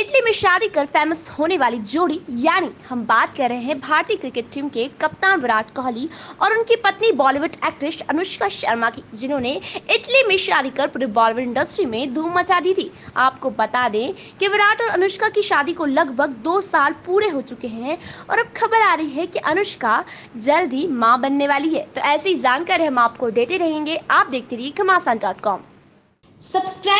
में शादी कर फ़ेमस होने वाली जोड़ी, यानी हम बात कर रहे हैं भारतीय क्रिकेट टीम के कप्तान विराट कोहली और उनकी पत्नी बॉलीवुड एक्ट्रेस अनुष्का शर्मा की, जिन्होंने इटली में शादी कर पूरे बॉलीवुड इंडस्ट्री में धूम मचा दी थी। आपको बता दें कि विराट और अनुष्का की शादी को लगभग दो साल पूरे हो चुके हैं और अब खबर आ रही है कि अनुष्का जल्द ही माँ बनने वाली है। तो ऐसी जानकारी हम आपको देते रहेंगे। आप देखते रहिए घमासान Subscribe